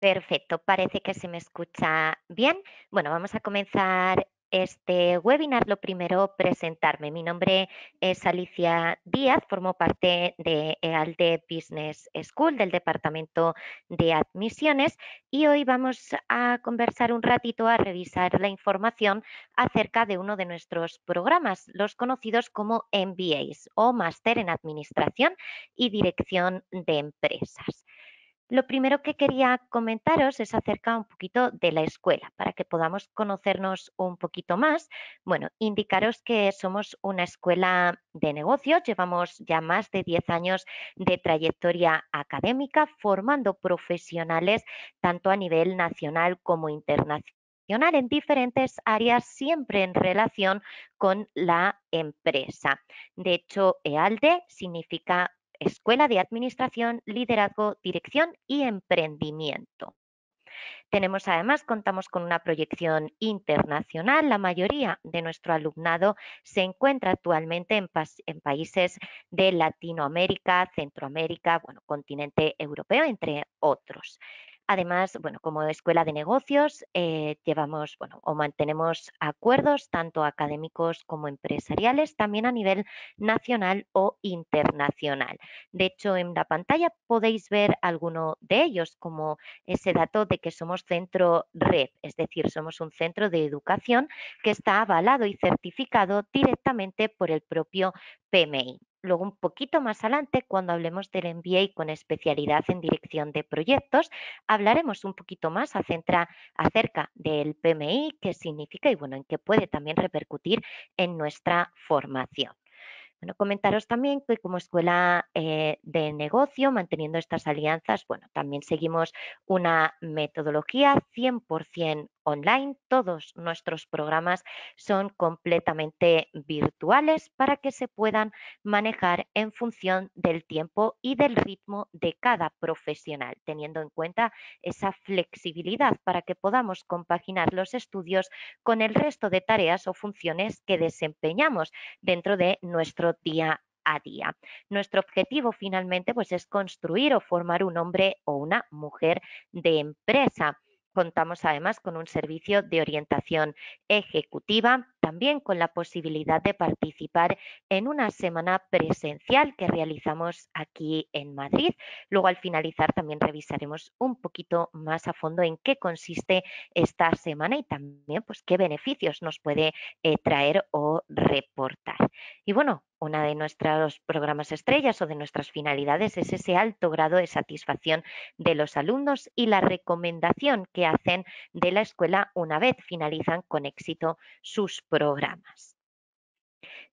Perfecto, parece que se me escucha bien. Bueno, vamos a comenzar este webinar. Lo primero, presentarme. Mi nombre es Alicia Díaz, formo parte de EALDE Business School, del Departamento de Admisiones, y hoy vamos a conversar un ratito, a revisar la información acerca de uno de nuestros programas, los conocidos como MBAs o Máster en Administración y Dirección de Empresas. Lo primero que quería comentaros es acerca un poquito de la escuela, para que podamos conocernos un poquito más. Bueno, indicaros que somos una escuela de negocios, llevamos ya más de 10 años de trayectoria académica formando profesionales tanto a nivel nacional como internacional en diferentes áreas, siempre en relación con la empresa. De hecho, EALDE significa Escuela de Administración, Liderazgo, Dirección y Emprendimiento. Tenemos además, contamos con una proyección internacional. La mayoría de nuestro alumnado se encuentra actualmente en, países de Latinoamérica, Centroamérica, bueno, continente europeo, entre otros. Además, bueno, como escuela de negocios, eh, llevamos, bueno, o mantenemos acuerdos tanto académicos como empresariales, también a nivel nacional o internacional. De hecho, en la pantalla podéis ver alguno de ellos, como ese dato de que somos centro REP, es decir, somos un centro de educación que está avalado y certificado directamente por el propio PMI. Luego, un poquito más adelante, cuando hablemos del MBA con especialidad en dirección de proyectos, hablaremos un poquito más acerca, del PMI, qué significa y bueno, en qué puede también repercutir en nuestra formación. Bueno, comentaros también que como escuela eh, de negocio, manteniendo estas alianzas, bueno, también seguimos una metodología 100% online. Todos nuestros programas son completamente virtuales para que se puedan manejar en función del tiempo y del ritmo de cada profesional, teniendo en cuenta esa flexibilidad para que podamos compaginar los estudios con el resto de tareas o funciones que desempeñamos dentro de nuestro día a día. Nuestro objetivo finalmente pues es construir o formar un hombre o una mujer de empresa. Contamos además con un servicio de orientación ejecutiva, también con la posibilidad de participar en una semana presencial que realizamos aquí en Madrid. Luego al finalizar también revisaremos un poquito más a fondo en qué consiste esta semana y también pues qué beneficios nos puede eh, traer o reportar. Y bueno, una de nuestros programas estrellas o de nuestras finalidades es ese alto grado de satisfacción de los alumnos y la recomendación que hacen de la escuela una vez finalizan con éxito sus programas.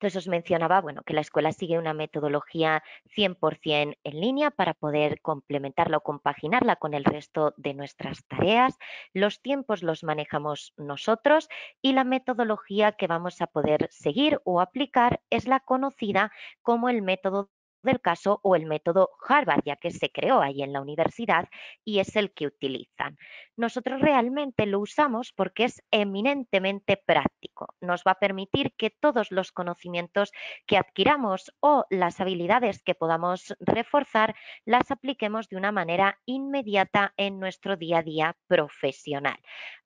Entonces os mencionaba bueno, que la escuela sigue una metodología 100% en línea para poder complementarla o compaginarla con el resto de nuestras tareas. Los tiempos los manejamos nosotros y la metodología que vamos a poder seguir o aplicar es la conocida como el método del caso o el método Harvard, ya que se creó ahí en la universidad y es el que utilizan. Nosotros realmente lo usamos porque es eminentemente práctico. Nos va a permitir que todos los conocimientos que adquiramos o las habilidades que podamos reforzar las apliquemos de una manera inmediata en nuestro día a día profesional.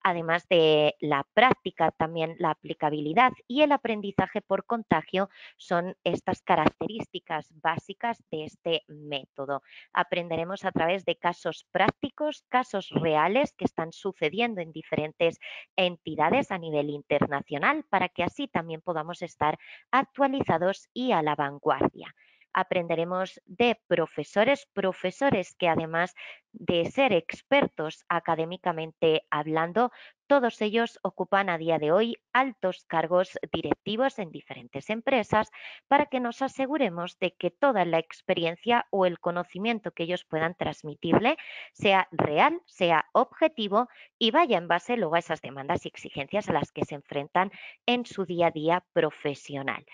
Además de la práctica, también la aplicabilidad y el aprendizaje por contagio son estas características básicas de este método. Aprenderemos a través de casos prácticos, casos reales que están sucediendo en diferentes entidades a nivel internacional para que así también podamos estar actualizados y a la vanguardia aprenderemos de profesores, profesores que además de ser expertos académicamente hablando, todos ellos ocupan a día de hoy altos cargos directivos en diferentes empresas para que nos aseguremos de que toda la experiencia o el conocimiento que ellos puedan transmitirle sea real, sea objetivo y vaya en base luego a esas demandas y exigencias a las que se enfrentan en su día a día profesional.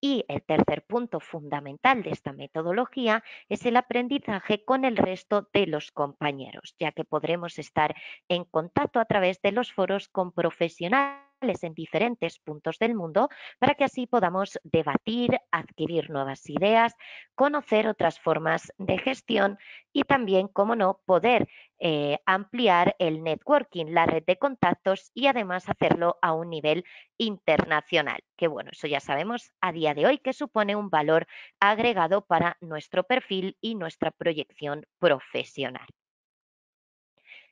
Y el tercer punto fundamental de esta metodología es el aprendizaje con el resto de los compañeros, ya que podremos estar en contacto a través de los foros con profesionales en diferentes puntos del mundo para que así podamos debatir, adquirir nuevas ideas, conocer otras formas de gestión y también, como no, poder eh, ampliar el networking, la red de contactos y además hacerlo a un nivel internacional, que bueno, eso ya sabemos a día de hoy que supone un valor agregado para nuestro perfil y nuestra proyección profesional.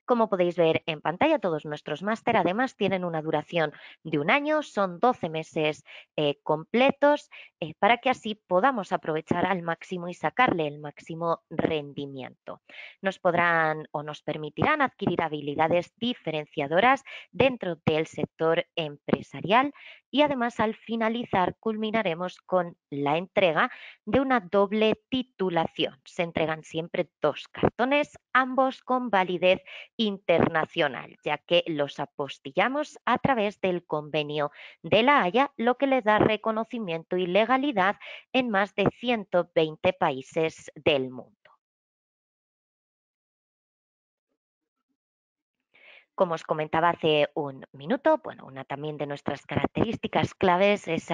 Como podéis ver en pantalla, todos nuestros máster además tienen una duración de un año, son 12 meses eh, completos eh, para que así podamos aprovechar al máximo y sacarle el máximo rendimiento. Nos podrán o nos permitirán adquirir habilidades diferenciadoras dentro del sector empresarial y además al finalizar culminaremos con la entrega de una doble titulación. Se entregan siempre dos cartones, ambos con validez internacional, ya que los apostillamos a través del convenio de la Haya, lo que le da reconocimiento y legalidad en más de 120 países del mundo. Como os comentaba hace un minuto, bueno, una también de nuestras características claves es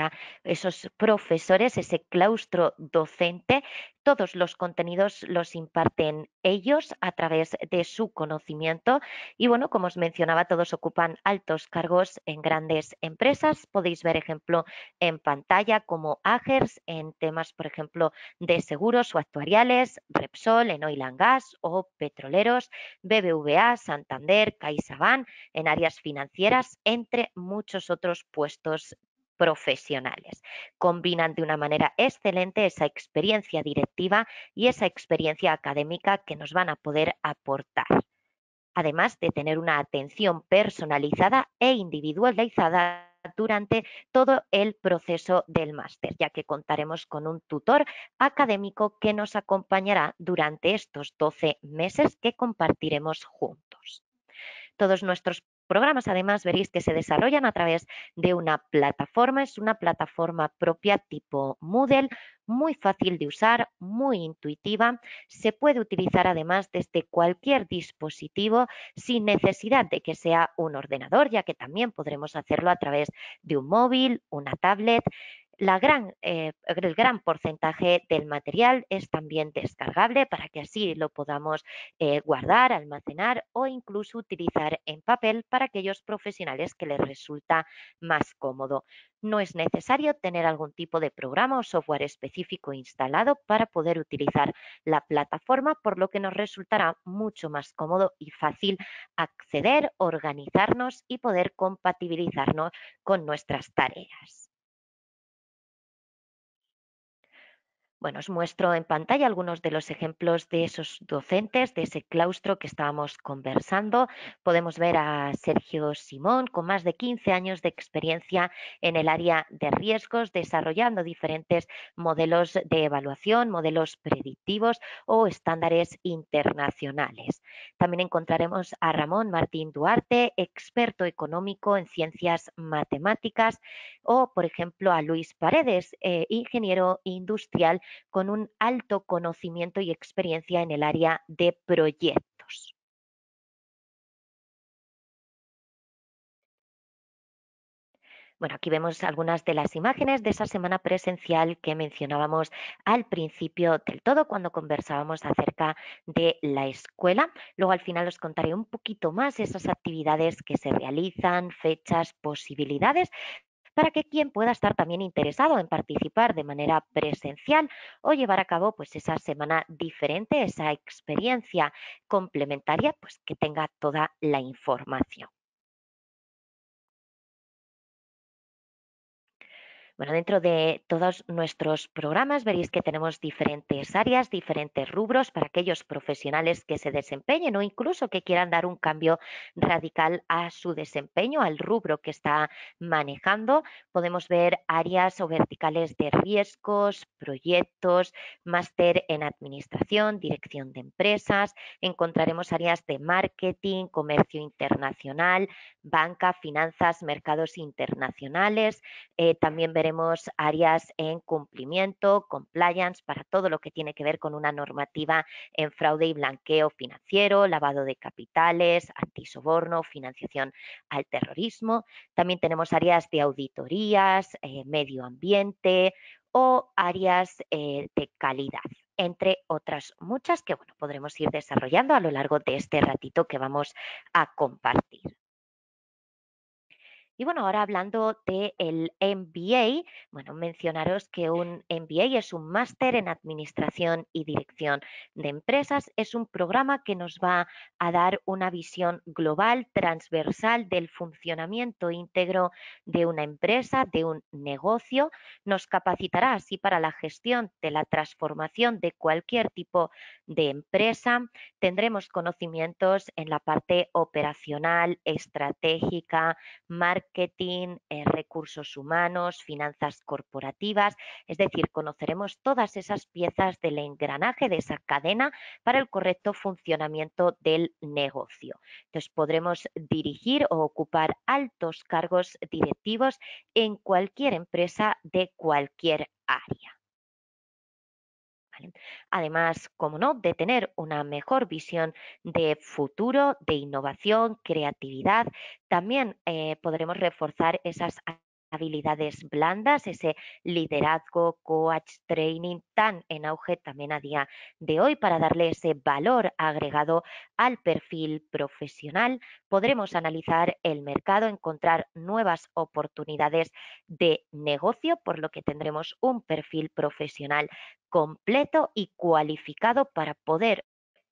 esos profesores, ese claustro docente. Todos los contenidos los imparten ellos a través de su conocimiento y bueno, como os mencionaba, todos ocupan altos cargos en grandes empresas. Podéis ver ejemplo en pantalla como Agers en temas, por ejemplo, de seguros o actuariales, Repsol en oil and gas o petroleros, BBVA, Santander, Caixa van en áreas financieras, entre muchos otros puestos profesionales. Combinan de una manera excelente esa experiencia directiva y esa experiencia académica que nos van a poder aportar. Además de tener una atención personalizada e individualizada durante todo el proceso del máster, ya que contaremos con un tutor académico que nos acompañará durante estos 12 meses que compartiremos juntos. Todos nuestros programas, además, veréis que se desarrollan a través de una plataforma. Es una plataforma propia tipo Moodle, muy fácil de usar, muy intuitiva. Se puede utilizar además desde cualquier dispositivo sin necesidad de que sea un ordenador, ya que también podremos hacerlo a través de un móvil, una tablet. Eh, el gran porcentaje del material es también descargable para que así lo podamos eh, guardar, almacenar o incluso utilizar en papel para aquellos profesionales que les resulta más cómodo. No es necesario tener algún tipo de programa o software específico instalado para poder utilizar la plataforma, por lo que nos resultará mucho más cómodo y fácil acceder, organizarnos y poder compatibilizarnos con nuestras tareas. Bueno, os muestro en pantalla algunos de los ejemplos de esos docentes, de ese claustro que estábamos conversando. Podemos ver a Sergio Simón, con más de 15 años de experiencia en el área de riesgos, desarrollando diferentes modelos de evaluación, modelos predictivos o estándares internacionales. También encontraremos a Ramón Martín Duarte, experto económico en ciencias matemáticas, o, por ejemplo, a Luis Paredes, eh, ingeniero industrial con un alto conocimiento y experiencia en el área de proyectos. Bueno, aquí vemos algunas de las imágenes de esa semana presencial que mencionábamos al principio del todo cuando conversábamos acerca de la escuela. Luego al final os contaré un poquito más esas actividades que se realizan, fechas, posibilidades, para que quien pueda estar también interesado en participar de manera presencial o llevar a cabo pues esa semana diferente, esa experiencia complementaria, pues que tenga toda la información. Bueno, dentro de todos nuestros programas veréis que tenemos diferentes áreas, diferentes rubros para aquellos profesionales que se desempeñen o incluso que quieran dar un cambio radical a su desempeño, al rubro que está manejando. Podemos ver áreas o verticales de riesgos, proyectos, máster en administración, dirección de empresas. Encontraremos áreas de marketing, comercio internacional, banca, finanzas, mercados internacionales. Eh, también veremos veremos áreas en cumplimiento, compliance, para todo lo que tiene que ver con una normativa en fraude y blanqueo financiero, lavado de capitales, antisoborno, financiación al terrorismo. También tenemos áreas de auditorías, eh, medio ambiente o áreas eh, de calidad entre otras muchas que bueno, podremos ir desarrollando a lo largo de este ratito que vamos a compartir. Y bueno, ahora hablando del MBA, bueno, mencionaros que un MBA es un máster en Administración y Dirección de Empresas. Es un programa que nos va a dar una visión global, transversal del funcionamiento íntegro de una empresa, de un negocio. Nos capacitará así para la gestión de la transformación de cualquier tipo de empresa. Tendremos conocimientos en la parte operacional, estratégica, marketing marketing, eh, recursos humanos, finanzas corporativas, es decir, conoceremos todas esas piezas del engranaje de esa cadena para el correcto funcionamiento del negocio. Entonces podremos dirigir o ocupar altos cargos directivos en cualquier empresa de cualquier área. Además, como no, de tener una mejor visión de futuro, de innovación, creatividad, también eh, podremos reforzar esas habilidades blandas, ese liderazgo, coach, training tan en auge también a día de hoy para darle ese valor agregado al perfil profesional. Podremos analizar el mercado, encontrar nuevas oportunidades de negocio, por lo que tendremos un perfil profesional completo y cualificado para poder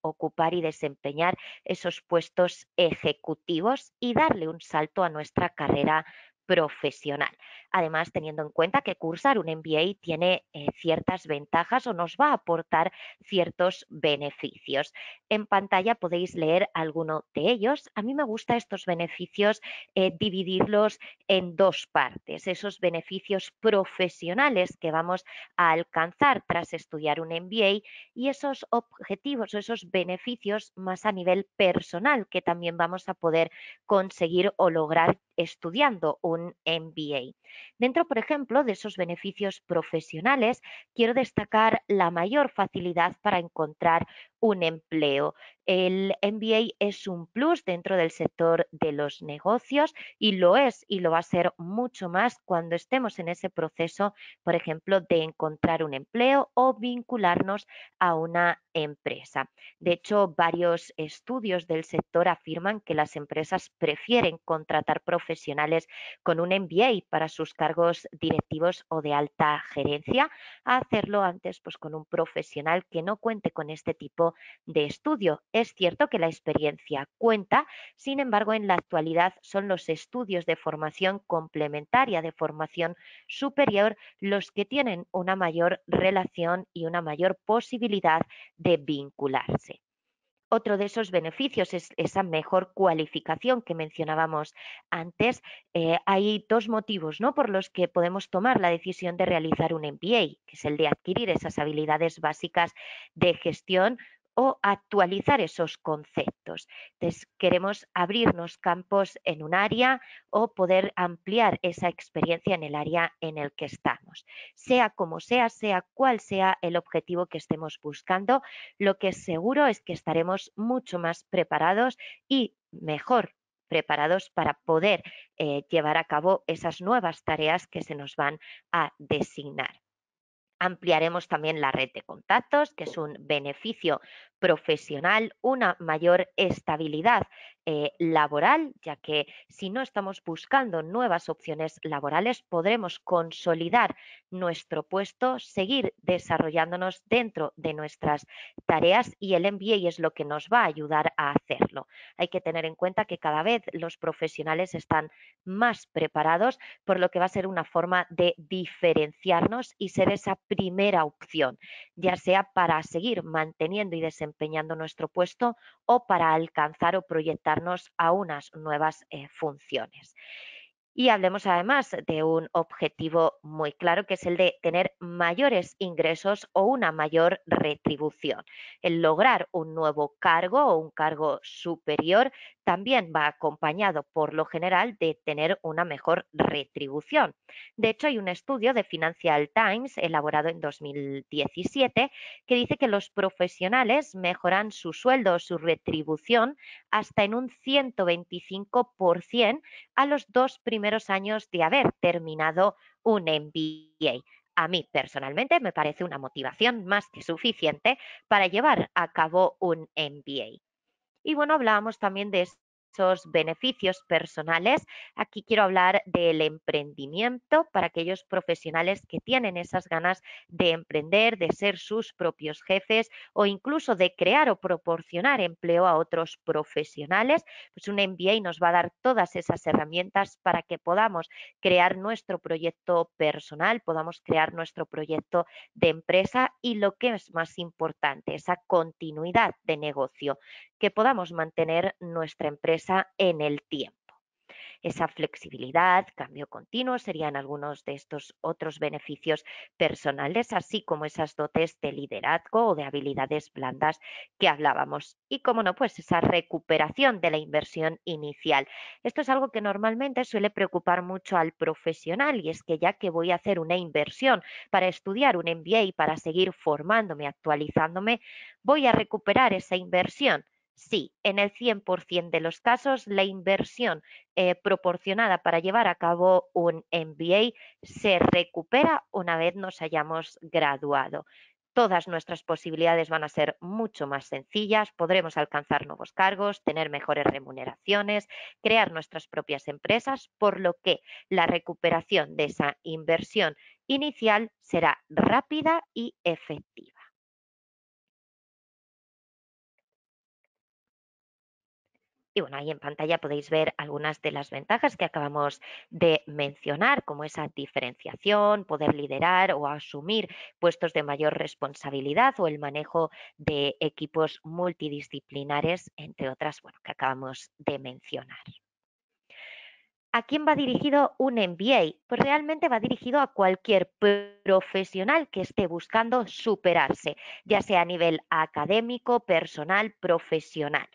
ocupar y desempeñar esos puestos ejecutivos y darle un salto a nuestra carrera profesional. Además, teniendo en cuenta que cursar un MBA tiene eh, ciertas ventajas o nos va a aportar ciertos beneficios. En pantalla podéis leer alguno de ellos. A mí me gusta estos beneficios eh, dividirlos en dos partes. Esos beneficios profesionales que vamos a alcanzar tras estudiar un MBA y esos objetivos o esos beneficios más a nivel personal que también vamos a poder conseguir o lograr estudiando MBA. Dentro, por ejemplo, de esos beneficios profesionales, quiero destacar la mayor facilidad para encontrar un empleo. El MBA es un plus dentro del sector de los negocios y lo es y lo va a ser mucho más cuando estemos en ese proceso, por ejemplo, de encontrar un empleo o vincularnos a una empresa. De hecho, varios estudios del sector afirman que las empresas prefieren contratar profesionales con un MBA para sus cargos directivos o de alta gerencia a hacerlo antes pues con un profesional que no cuente con este tipo de estudio. Es cierto que la experiencia cuenta, sin embargo, en la actualidad son los estudios de formación complementaria, de formación superior, los que tienen una mayor relación y una mayor posibilidad de vincularse. Otro de esos beneficios es esa mejor cualificación que mencionábamos antes. Eh, hay dos motivos ¿no? por los que podemos tomar la decisión de realizar un MBA, que es el de adquirir esas habilidades básicas de gestión o actualizar esos conceptos. Entonces, queremos abrirnos campos en un área o poder ampliar esa experiencia en el área en el que estamos. Sea como sea, sea cual sea el objetivo que estemos buscando, lo que es seguro es que estaremos mucho más preparados y mejor preparados para poder eh, llevar a cabo esas nuevas tareas que se nos van a designar. Ampliaremos también la red de contactos, que es un beneficio profesional, una mayor estabilidad eh, laboral, ya que si no estamos buscando nuevas opciones laborales, podremos consolidar nuestro puesto, seguir desarrollándonos dentro de nuestras tareas y el MBA es lo que nos va a ayudar a hacerlo. Hay que tener en cuenta que cada vez los profesionales están más preparados, por lo que va a ser una forma de diferenciarnos y ser esa primera opción, ya sea para seguir manteniendo y desempeñando nuestro puesto o para alcanzar o a unas nuevas eh, funciones. Y hablemos además de un objetivo muy claro, que es el de tener mayores ingresos o una mayor retribución. El lograr un nuevo cargo o un cargo superior también va acompañado por lo general de tener una mejor retribución. De hecho, hay un estudio de Financial Times elaborado en 2017 que dice que los profesionales mejoran su sueldo o su retribución hasta en un 125% a los dos primeros años de haber terminado un MBA. A mí personalmente me parece una motivación más que suficiente para llevar a cabo un MBA. Y bueno, hablábamos también de esos beneficios personales. Aquí quiero hablar del emprendimiento para aquellos profesionales que tienen esas ganas de emprender, de ser sus propios jefes o incluso de crear o proporcionar empleo a otros profesionales. Pues un MBA nos va a dar todas esas herramientas para que podamos crear nuestro proyecto personal, podamos crear nuestro proyecto de empresa y lo que es más importante, esa continuidad de negocio que podamos mantener nuestra empresa en el tiempo. Esa flexibilidad, cambio continuo serían algunos de estos otros beneficios personales, así como esas dotes de liderazgo o de habilidades blandas que hablábamos. Y como no, pues esa recuperación de la inversión inicial. Esto es algo que normalmente suele preocupar mucho al profesional y es que ya que voy a hacer una inversión para estudiar un MBA y para seguir formándome, actualizándome, voy a recuperar esa inversión Sí, en el 100% de los casos, la inversión eh, proporcionada para llevar a cabo un MBA se recupera una vez nos hayamos graduado. Todas nuestras posibilidades van a ser mucho más sencillas, podremos alcanzar nuevos cargos, tener mejores remuneraciones, crear nuestras propias empresas, por lo que la recuperación de esa inversión inicial será rápida y efectiva. Y bueno, ahí en pantalla podéis ver algunas de las ventajas que acabamos de mencionar, como esa diferenciación, poder liderar o asumir puestos de mayor responsabilidad o el manejo de equipos multidisciplinares, entre otras, bueno, que acabamos de mencionar. ¿A quién va dirigido un MBA? Pues realmente va dirigido a cualquier profesional que esté buscando superarse, ya sea a nivel académico, personal, profesional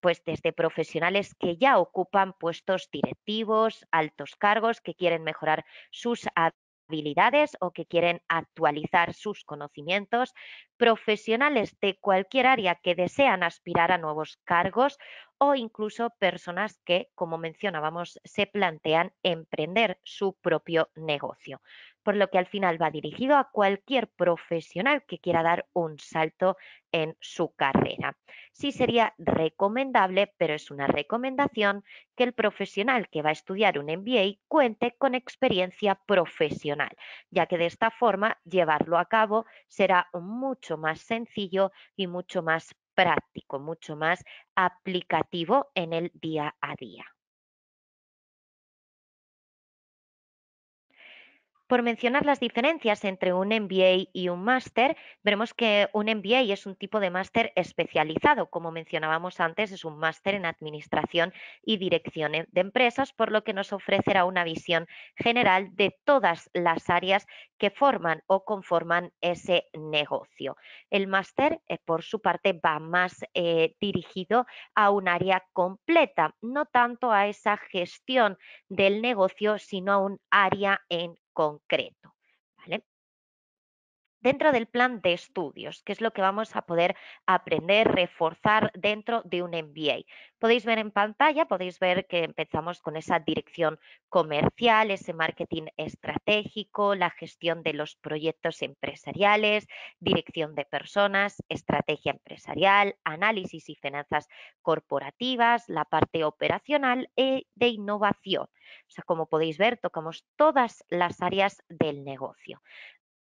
pues desde profesionales que ya ocupan puestos directivos, altos cargos, que quieren mejorar sus habilidades o que quieren actualizar sus conocimientos, profesionales de cualquier área que desean aspirar a nuevos cargos o incluso personas que, como mencionábamos, se plantean emprender su propio negocio por lo que al final va dirigido a cualquier profesional que quiera dar un salto en su carrera. Sí sería recomendable, pero es una recomendación, que el profesional que va a estudiar un MBA cuente con experiencia profesional, ya que de esta forma llevarlo a cabo será mucho más sencillo y mucho más práctico, mucho más aplicativo en el día a día. Por mencionar las diferencias entre un MBA y un máster, veremos que un MBA es un tipo de máster especializado. Como mencionábamos antes, es un máster en administración y dirección de empresas, por lo que nos ofrecerá una visión general de todas las áreas que forman o conforman ese negocio. El máster, eh, por su parte, va más eh, dirigido a un área completa, no tanto a esa gestión del negocio, sino a un área en concreto. Dentro del plan de estudios, que es lo que vamos a poder aprender, reforzar dentro de un MBA. Podéis ver en pantalla, podéis ver que empezamos con esa dirección comercial, ese marketing estratégico, la gestión de los proyectos empresariales, dirección de personas, estrategia empresarial, análisis y finanzas corporativas, la parte operacional y de innovación. O sea, como podéis ver, tocamos todas las áreas del negocio.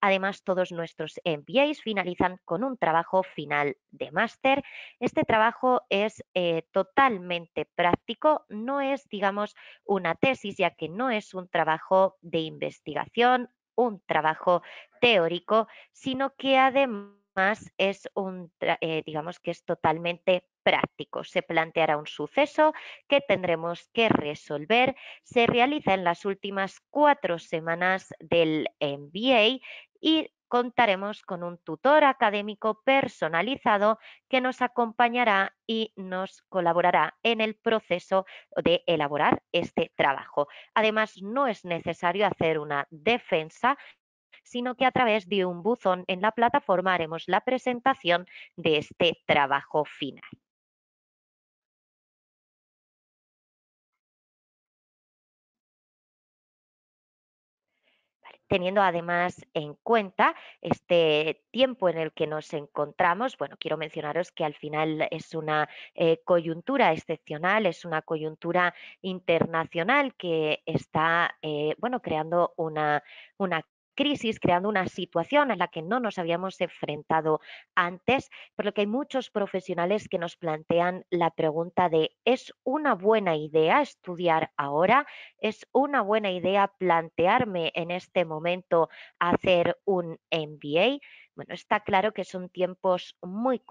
Además, todos nuestros MBAs finalizan con un trabajo final de máster. Este trabajo es eh, totalmente práctico, no es, digamos, una tesis, ya que no es un trabajo de investigación, un trabajo teórico, sino que además es un, eh, digamos que es totalmente práctico. Se planteará un suceso que tendremos que resolver. Se realiza en las últimas cuatro semanas del MBA y contaremos con un tutor académico personalizado que nos acompañará y nos colaborará en el proceso de elaborar este trabajo. Además, no es necesario hacer una defensa sino que a través de un buzón en la plataforma haremos la presentación de este trabajo final. Teniendo además en cuenta este tiempo en el que nos encontramos, bueno, quiero mencionaros que al final es una eh, coyuntura excepcional, es una coyuntura internacional que está, eh, bueno, creando una, una crisis, creando una situación a la que no nos habíamos enfrentado antes, por lo que hay muchos profesionales que nos plantean la pregunta de ¿es una buena idea estudiar ahora? ¿Es una buena idea plantearme en este momento hacer un MBA? Bueno, está claro que son tiempos muy,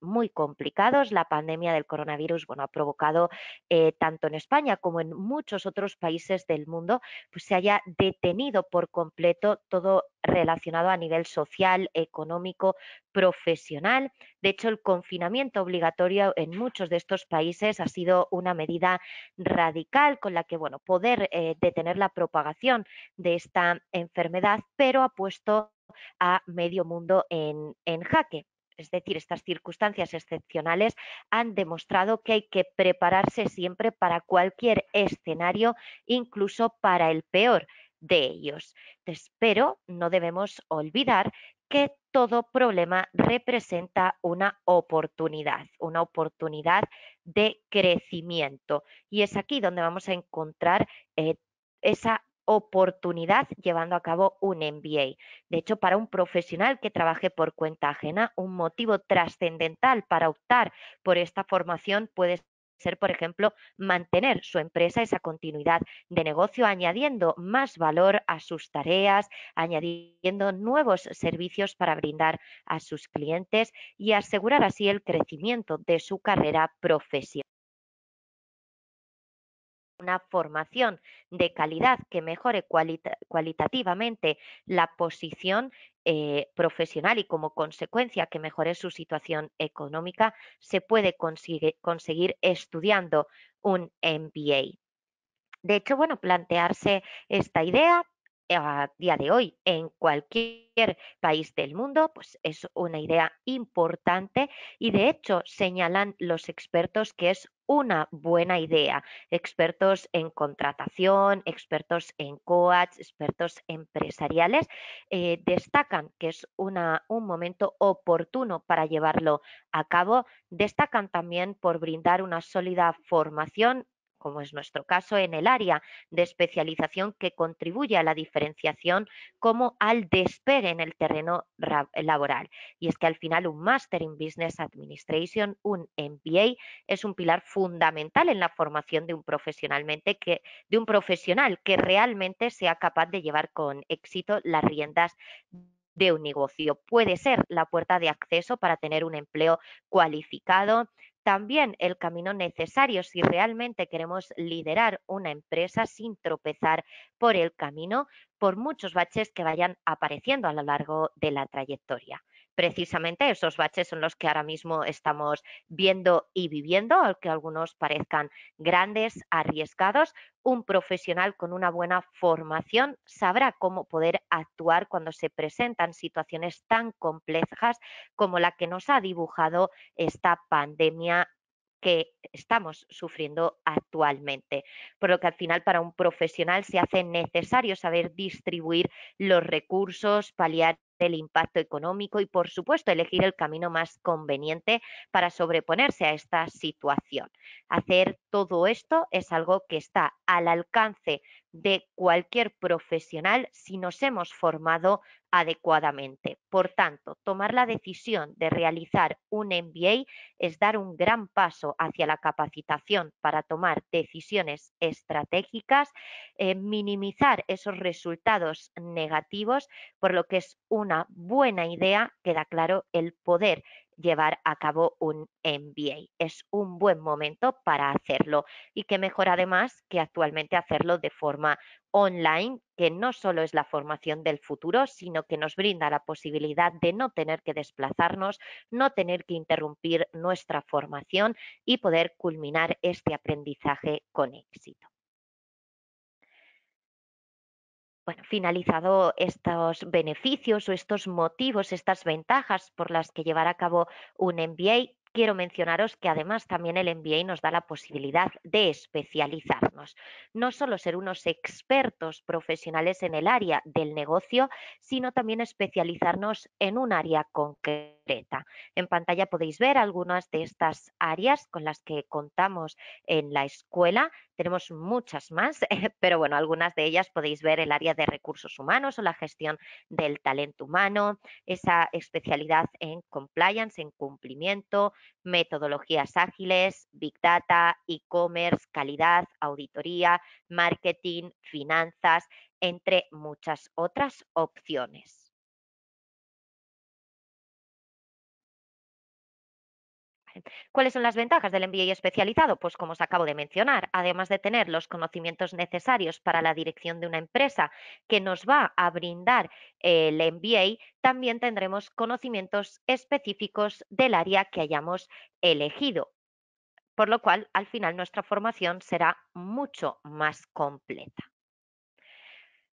muy complicados. La pandemia del coronavirus bueno, ha provocado eh, tanto en España como en muchos otros países del mundo, pues se haya detenido por completo todo relacionado a nivel social, económico, profesional. De hecho, el confinamiento obligatorio en muchos de estos países ha sido una medida radical con la que, bueno, poder eh, detener la propagación de esta enfermedad, pero ha puesto a medio mundo en, jaque. Es decir, estas circunstancias excepcionales han demostrado que hay que prepararse siempre para cualquier escenario, incluso para el peor de ellos. pero no debemos olvidar que todo problema representa una oportunidad, una oportunidad de crecimiento. Y es aquí donde vamos a encontrar eh, esa oportunidad llevando a cabo un MBA. De hecho, para un profesional que trabaje por cuenta ajena, un motivo trascendental para optar por esta formación puede ser, por ejemplo, mantener su empresa, esa continuidad de negocio, añadiendo más valor a sus tareas, añadiendo nuevos servicios para brindar a sus clientes y asegurar así el crecimiento de su carrera profesional una formación de calidad que mejore cualitativamente la posición eh, profesional y como consecuencia que mejore su situación económica, se puede conseguir estudiando un MBA. De hecho, bueno, plantearse esta idea a día de hoy en cualquier país del mundo, pues es una idea importante y de hecho señalan los expertos que es una buena idea. Expertos en contratación, expertos en coach, expertos empresariales, eh, destacan que es una, un momento oportuno para llevarlo a cabo. Destacan también por brindar una sólida formación como es nuestro caso, en el área de especialización que contribuye a la diferenciación como al despegue en el terreno laboral. Y es que al final un Master in Business Administration, un MBA, es un pilar fundamental en la formación de un profesionalmente que, de un profesional que realmente sea capaz de llevar con éxito las riendas de un negocio. Puede ser la puerta de acceso para tener un empleo cualificado, también el camino necesario si realmente queremos liderar una empresa sin tropezar por el camino, por muchos baches que vayan apareciendo a lo largo de la trayectoria precisamente esos baches son los que ahora mismo estamos viendo y viviendo, aunque algunos parezcan grandes, arriesgados. Un profesional con una buena formación sabrá cómo poder actuar cuando se presentan situaciones tan complejas como la que nos ha dibujado esta pandemia que estamos sufriendo actualmente. Por lo que al final para un profesional se hace necesario saber distribuir los recursos, paliar el impacto económico y, por supuesto, elegir el camino más conveniente para sobreponerse a esta situación. Hacer todo esto es algo que está al alcance de cualquier profesional si nos hemos formado adecuadamente. Por tanto, tomar la decisión de realizar un MBA es dar un gran paso hacia la capacitación para tomar decisiones estratégicas, eh, minimizar esos resultados negativos, por lo que es una buena idea, queda claro, el poder llevar a cabo un MBA. Es un buen momento para hacerlo y que mejor además que actualmente hacerlo de forma online, que no solo es la formación del futuro, sino que nos brinda la posibilidad de no tener que desplazarnos, no tener que interrumpir nuestra formación y poder culminar este aprendizaje con éxito. Bueno, finalizado estos beneficios o estos motivos, estas ventajas por las que llevar a cabo un MBA, quiero mencionaros que además también el MBA nos da la posibilidad de especializarnos. No solo ser unos expertos profesionales en el área del negocio, sino también especializarnos en un área concreta. En pantalla podéis ver algunas de estas áreas con las que contamos en la escuela tenemos muchas más, pero bueno, algunas de ellas podéis ver el área de recursos humanos o la gestión del talento humano, esa especialidad en compliance, en cumplimiento, metodologías ágiles, big data, e-commerce, calidad, auditoría, marketing, finanzas, entre muchas otras opciones. ¿Cuáles son las ventajas del MBA especializado? Pues como os acabo de mencionar, además de tener los conocimientos necesarios para la dirección de una empresa que nos va a brindar el MBA, también tendremos conocimientos específicos del área que hayamos elegido, por lo cual al final nuestra formación será mucho más completa.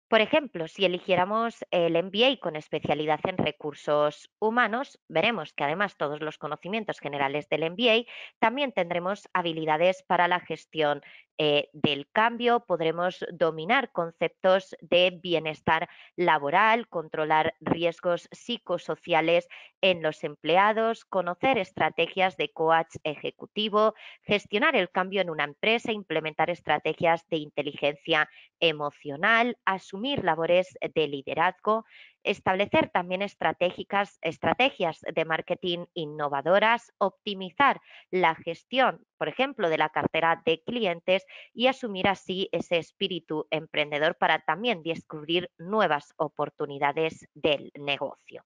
Por ejemplo, si eligiéramos el MBA con especialidad en recursos humanos, veremos que además todos los conocimientos generales del MBA también tendremos habilidades para la gestión eh, del cambio, podremos dominar conceptos de bienestar laboral, controlar riesgos psicosociales en los empleados, conocer estrategias de coach ejecutivo, gestionar el cambio en una empresa, implementar estrategias de inteligencia emocional, asumir labores de liderazgo, establecer también estratégicas, estrategias de marketing innovadoras, optimizar la gestión, por ejemplo, de la cartera de clientes y asumir así ese espíritu emprendedor para también descubrir nuevas oportunidades del negocio.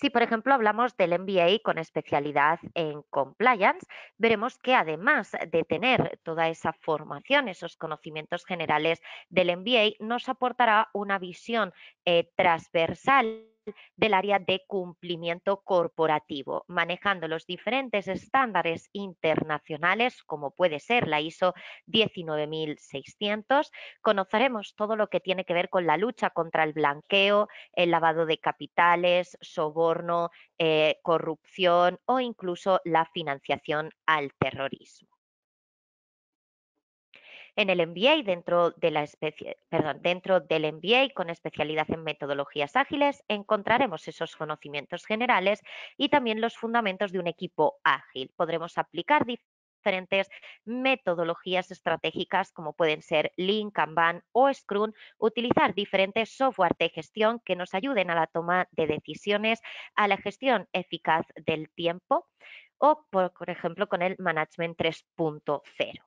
Si, por ejemplo, hablamos del MBA con especialidad en compliance, veremos que además de tener toda esa formación, esos conocimientos generales del MBA, nos aportará una visión eh, transversal del área de cumplimiento corporativo, manejando los diferentes estándares internacionales, como puede ser la ISO 19600. Conoceremos todo lo que tiene que ver con la lucha contra el blanqueo, el lavado de capitales, soborno, eh, corrupción o incluso la financiación al terrorismo en el MBA dentro, perdón, dentro del MBA con especialidad en metodologías ágiles encontraremos esos conocimientos generales y también los fundamentos de un equipo ágil. Podremos aplicar diferentes metodologías estratégicas como pueden ser Lean, Kanban o Scrum, utilizar diferentes software de gestión que nos ayuden a la toma de decisiones, a la gestión eficaz del tiempo o, por ejemplo, con el Management 3.0.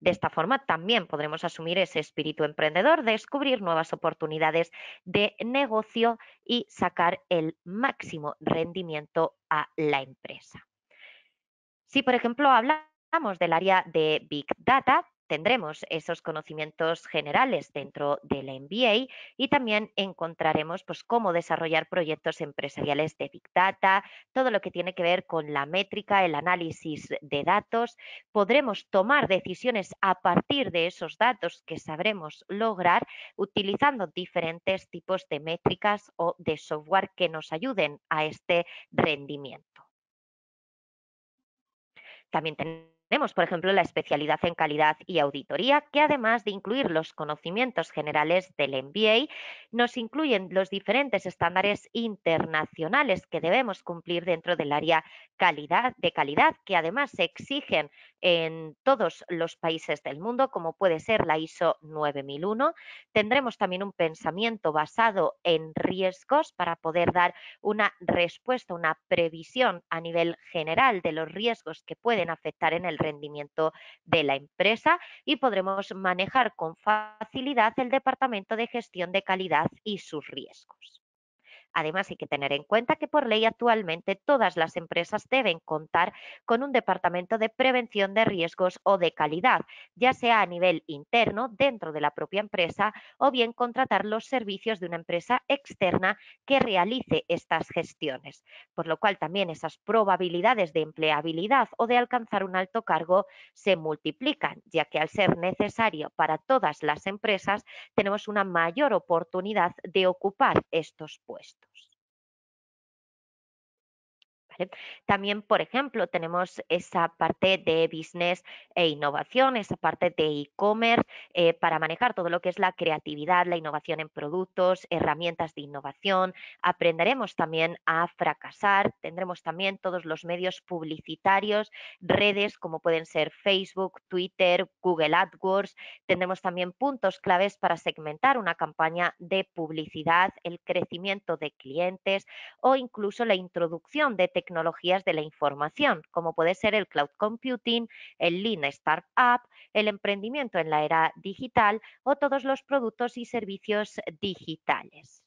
De esta forma también podremos asumir ese espíritu emprendedor, descubrir nuevas oportunidades de negocio y sacar el máximo rendimiento a la empresa. Si, por ejemplo, hablamos del área de Big Data, tendremos esos conocimientos generales dentro del MBA y también encontraremos pues, cómo desarrollar proyectos empresariales de Big Data, todo lo que tiene que ver con la métrica, el análisis de datos. Podremos tomar decisiones a partir de esos datos que sabremos lograr utilizando diferentes tipos de métricas o de software que nos ayuden a este rendimiento. También tenemos Tenemos, por ejemplo, la especialidad en calidad y auditoría, que además de incluir los conocimientos generales del MBA, nos incluyen los diferentes estándares internacionales que debemos cumplir dentro del área de calidad, que además se exigen en todos los países del mundo, como puede ser la ISO 9001. Tendremos también un pensamiento basado en riesgos para poder dar una respuesta, una previsión a nivel general de los riesgos que pueden afectar en el rendimiento de la empresa y podremos manejar con facilidad el Departamento de Gestión de Calidad y sus riesgos. Además, hay que tener en cuenta que por ley actualmente todas las empresas deben contar con un departamento de prevención de riesgos o de calidad, ya sea a nivel interno dentro de la propia empresa o bien contratar los servicios de una empresa externa que realice estas gestiones. Por lo cual también esas probabilidades de empleabilidad o de alcanzar un alto cargo se multiplican, ya que al ser necesario para todas las empresas tenemos una mayor oportunidad de ocupar estos puestos. También, por ejemplo, tenemos esa parte de business e innovación, esa parte de e-commerce eh, para manejar todo lo que es la creatividad, la innovación en productos, herramientas de innovación. Aprenderemos también a fracasar, tendremos también todos los medios publicitarios, redes como pueden ser Facebook, Twitter, Google AdWords. Tendremos también puntos claves para segmentar una campaña de publicidad, el crecimiento de clientes o incluso la introducción de tecnologías tecnologías de la información, como puede ser el cloud computing, el lean startup, el emprendimiento en la era digital o todos los productos y servicios digitales.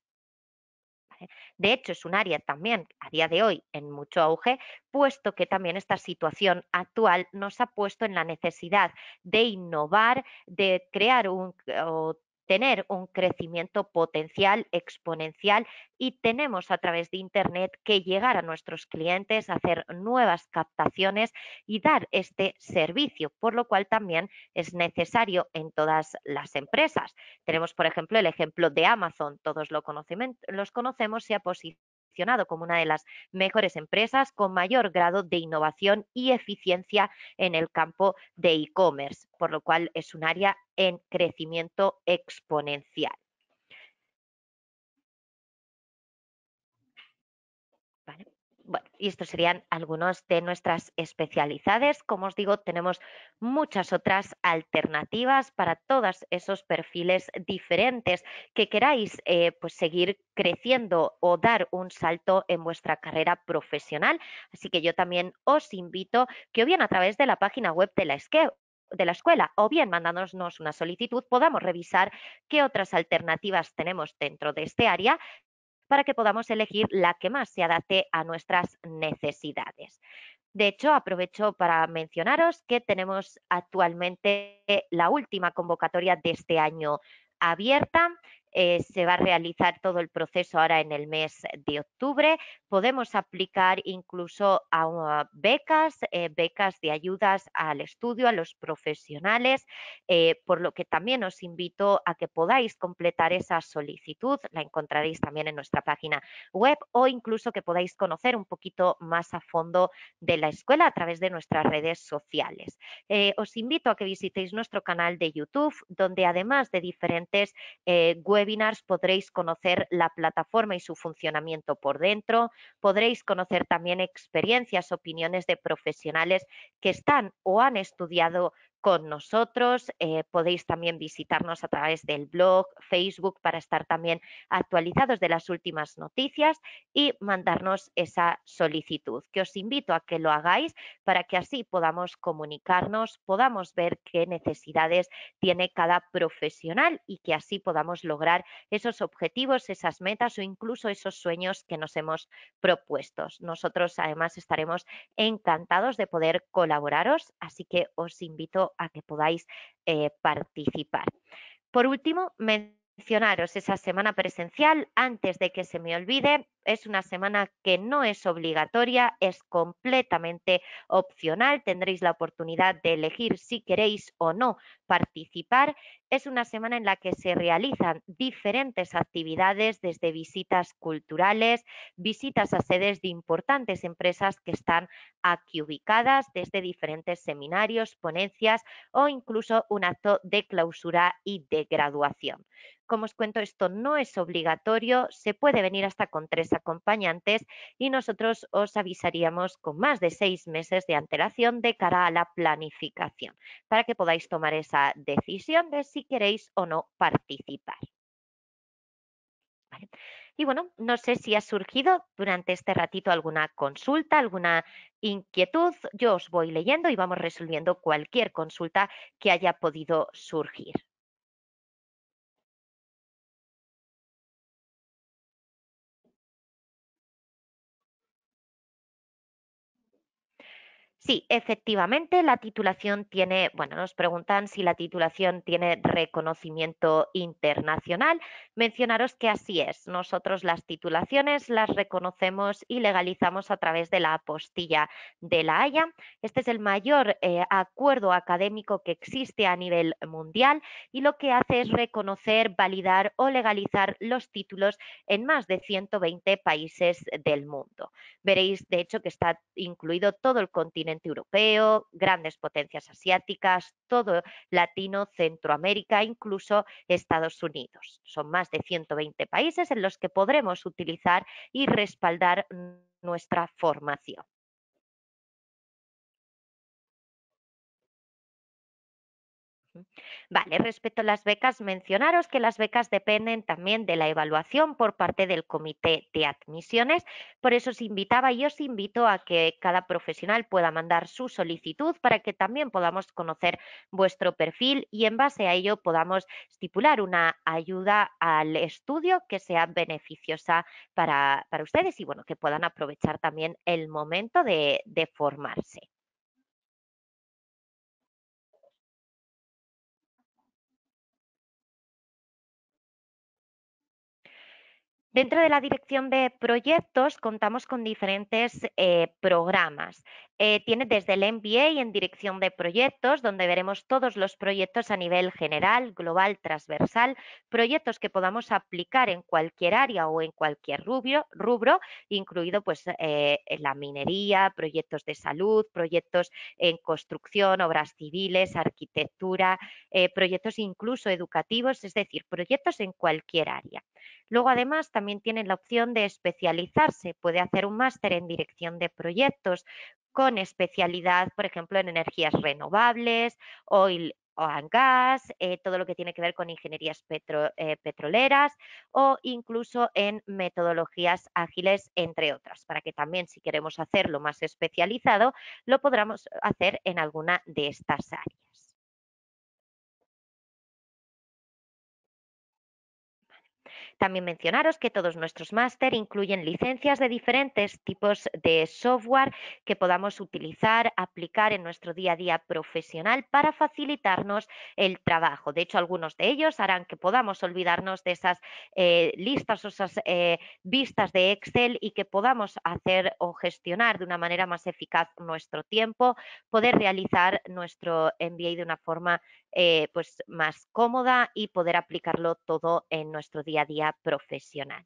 De hecho, es un área también a día de hoy en mucho auge, puesto que también esta situación actual nos ha puesto en la necesidad de innovar, de crear un, tener un crecimiento potencial exponencial y tenemos a través de Internet que llegar a nuestros clientes, hacer nuevas captaciones y dar este servicio, por lo cual también es necesario en todas las empresas. Tenemos, por ejemplo, el ejemplo de Amazon, todos lo los conocemos, se ha posicionado como una de las mejores empresas con mayor grado de innovación y eficiencia en el campo de e-commerce, por lo cual es un área en crecimiento exponencial. Y estos serían algunos de nuestras especialidades. Como os digo, tenemos muchas otras alternativas para todos esos perfiles diferentes que queráis eh, pues seguir creciendo o dar un salto en vuestra carrera profesional. Así que yo también os invito que o bien a través de la página web de la de la escuela o bien mandándonos una solicitud, podamos revisar qué otras alternativas tenemos dentro de este área para que podamos elegir la que más se adapte a nuestras necesidades. De hecho, aprovecho para mencionaros que tenemos actualmente la última convocatoria de este año abierta. Eh, se va a realizar todo el proceso ahora en el mes de octubre. Podemos aplicar incluso a becas, eh, becas de ayudas al estudio, a los profesionales, eh, por lo que también os invito a que podáis completar esa solicitud. La encontraréis también en nuestra página web o incluso que podáis conocer un poquito más a fondo de la escuela a través de nuestras redes sociales. os invito a que visitéis nuestro canal de YouTube, donde además de diferentes webs, podréis conocer la plataforma y su funcionamiento por dentro, podréis conocer también experiencias, opiniones de profesionales que están o han estudiado con nosotros. Eh, podéis también visitarnos a través del blog, Facebook, para estar también actualizados de las últimas noticias y mandarnos esa solicitud, que os invito a que lo hagáis para que así podamos comunicarnos, podamos ver qué necesidades tiene cada profesional y que así podamos lograr esos objetivos, esas metas o incluso esos sueños que nos hemos propuesto. Nosotros además estaremos encantados de poder colaboraros, así que os invito a que podáis eh, participar. Por último, mencionaros esa semana presencial antes de que se me olvide. Es una semana que no es obligatoria, es completamente opcional. Tendréis la oportunidad de elegir si queréis o no participar. es una semana en la que se realizan diferentes actividades desde visitas culturales, visitas a sedes de importantes empresas que están aquí ubicadas, desde diferentes seminarios, ponencias o incluso un acto de clausura y de graduación. Como os cuento, esto no es obligatorio, se puede venir hasta con tres acompañantes y nosotros os avisaríamos con más de seis meses de antelación de cara a la planificación, para que podáis tomar esa decisión de si queréis o no participar. Y bueno, no sé si ha surgido durante este ratito alguna consulta, alguna inquietud. Yo os voy leyendo y vamos resolviendo cualquier consulta que haya podido surgir. Sí, efectivamente, la titulación tiene, bueno, nos preguntan si la titulación tiene reconocimiento internacional. Mencionaros que así es. Nosotros las titulaciones las reconocemos y legalizamos a través de la apostilla de la Haya. Este es el mayor eh, acuerdo académico que existe a nivel mundial y lo que hace es reconocer, validar o legalizar los títulos en más de 120 países del mundo. Veréis, de hecho, que está incluido todo el continente europeo, grandes potencias asiáticas, todo Latino, Centroamérica, incluso Estados Unidos. Son más de 120 países en los que podremos utilizar y respaldar nuestra formación. Vale, respecto a las becas, mencionaros que las becas dependen también de la evaluación por parte del comité de admisiones. Por eso os invitaba y os invito a que cada profesional pueda mandar su solicitud para que también podamos conocer vuestro perfil y en base a ello podamos estipular una ayuda al estudio que sea beneficiosa para, ustedes y bueno, que puedan aprovechar también el momento de formarse. Dentro de la dirección de proyectos contamos con diferentes eh, programas. Eh, tiene desde el MBA en dirección de proyectos, donde veremos todos los proyectos a nivel general, global, transversal, proyectos que podamos aplicar en cualquier área o en cualquier rubro, rubro incluido pues eh, la minería, proyectos de salud, proyectos en construcción, obras civiles, arquitectura, proyectos incluso educativos, es decir, proyectos en cualquier área. Luego, además, también tienen la opción de especializarse. Puede hacer un máster en dirección de proyectos con especialidad, por ejemplo, en energías renovables, oil o gas, eh, todo lo que tiene que ver con ingenierías eh, petroleras o incluso en metodologías ágiles, entre otras, para que también si queremos hacerlo más especializado, lo podamos hacer en alguna de estas áreas. También mencionaros que todos nuestros máster incluyen licencias de diferentes tipos de software que podamos utilizar, aplicar en nuestro día a día profesional para facilitarnos el trabajo. De hecho, algunos de ellos harán que podamos olvidarnos de esas eh, listas o esas eh, vistas de Excel y que podamos hacer o gestionar de una manera más eficaz nuestro tiempo, poder realizar nuestro MBA de una forma eh, pues más cómoda y poder aplicarlo todo en nuestro día a día profesional.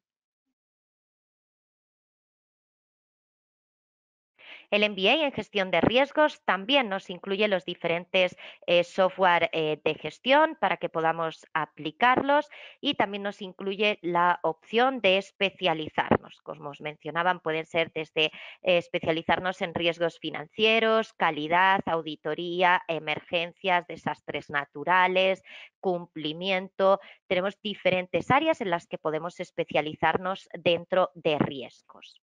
El MBA en gestión de riesgos también nos incluye los diferentes eh, software eh, de gestión para que podamos aplicarlos y también nos incluye la opción de especializarnos. Como os mencionaban, pueden ser desde eh, especializarnos en riesgos financieros, calidad, auditoría, emergencias, desastres naturales, cumplimiento. Tenemos diferentes áreas en las que podemos especializarnos dentro de riesgos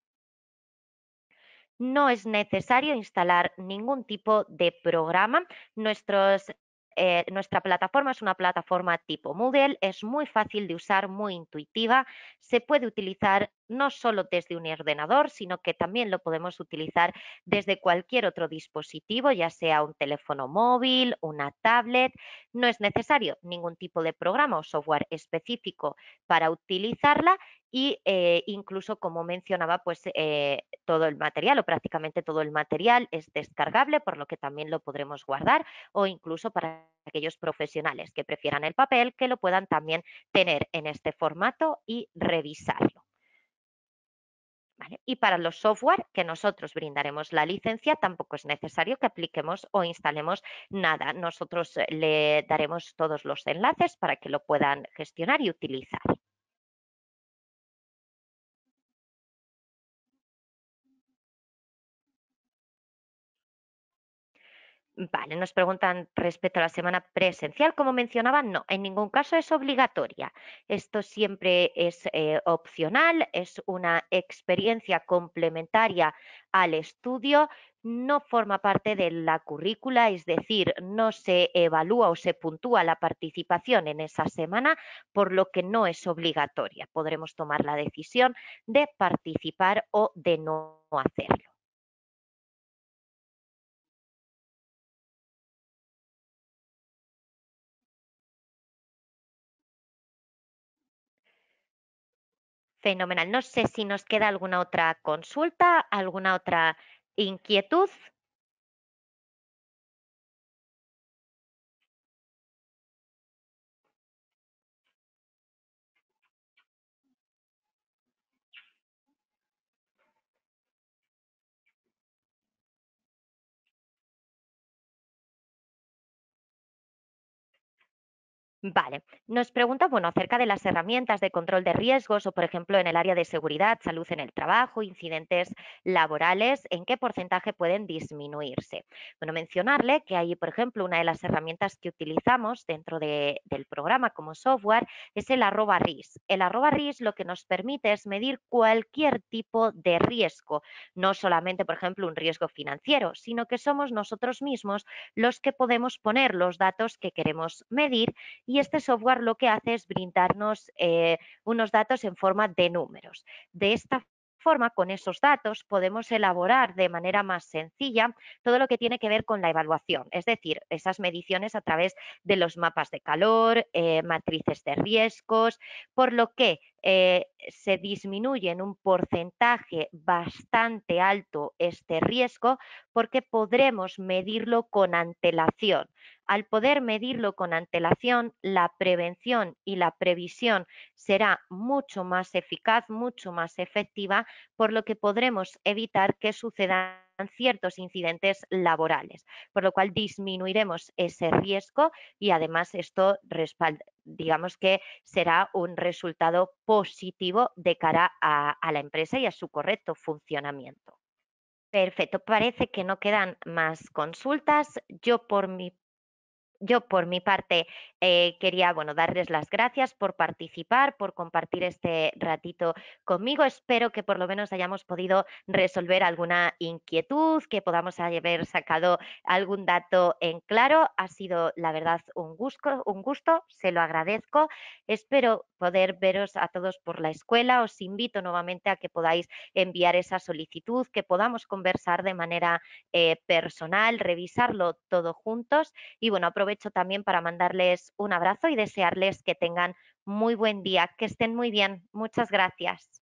no es necesario instalar ningún tipo de programa. Eh, nuestra plataforma es una plataforma tipo Moodle, es muy fácil de usar, muy intuitiva, se puede utilizar no solo desde un ordenador, sino que también lo podemos utilizar desde cualquier otro dispositivo, ya sea un teléfono móvil, una tablet. No es necesario ningún tipo de programa o software específico para utilizarla y eh, incluso, como mencionaba, pues eh, todo el material o prácticamente todo el material es descargable, por lo que también lo podremos guardar o incluso para aquellos profesionales que prefieran el papel, que lo puedan también tener en este formato y revisarlo. Y para los software que nosotros brindaremos la licencia, tampoco es necesario que apliquemos o instalemos nada. Nosotros eh, le daremos todos los enlaces para que lo puedan gestionar y utilizar. Vale, nos preguntan respecto a la semana presencial, como mencionaba, no, en ningún caso es obligatoria. Esto siempre es eh, opcional, es una experiencia complementaria al estudio, no forma parte de la currícula, es decir, no se evalúa o se puntúa la participación en esa semana, por lo que no es obligatoria. Podremos tomar la decisión de participar o de no hacerlo. Fenomenal. No sé si nos queda alguna otra consulta, alguna otra inquietud. Vale, nos pregunta, bueno, acerca de las herramientas de control de riesgos o, por ejemplo, en el área de seguridad, salud en el trabajo, incidentes laborales, ¿en qué porcentaje pueden disminuirse? Bueno, mencionarle que hay, por ejemplo, una de las herramientas que utilizamos dentro del programa como software es el arroba RIS. El arroba RIS lo que nos permite es medir cualquier tipo de riesgo, no solamente, por ejemplo, un riesgo financiero, sino que somos nosotros mismos los que podemos poner los datos que queremos medir este software lo que hace es brindarnos eh, unos datos en forma de números. De esta forma, con esos datos, podemos elaborar de manera más sencilla todo lo que tiene que ver con la evaluación, es decir, esas mediciones a través de los mapas de calor, eh, matrices de riesgos, por lo que eh, se disminuye en un porcentaje bastante alto este riesgo porque podremos medirlo con antelación. Al poder medirlo con antelación, la prevención y la previsión será mucho más eficaz, mucho más efectiva, por lo que podremos evitar que sucedan ciertos incidentes laborales, por lo cual disminuiremos ese riesgo y además esto digamos que será un resultado positivo de cara a, la empresa y a su correcto funcionamiento. Perfecto, parece que no quedan más consultas. Yo por mi yo por mi parte eh, quería bueno, darles las gracias por participar, por compartir este ratito conmigo. Espero que por lo menos hayamos podido resolver alguna inquietud, que podamos haber sacado algún dato en claro. Ha sido, la verdad, un gusto, un gusto, se lo agradezco. Espero poder veros a todos por la escuela. Os invito nuevamente a que podáis enviar esa solicitud, que podamos conversar de manera eh, personal, revisarlo todo juntos y bueno, aprovecho también para mandarles un abrazo y desearles que tengan muy buen día, que estén muy bien. Muchas gracias.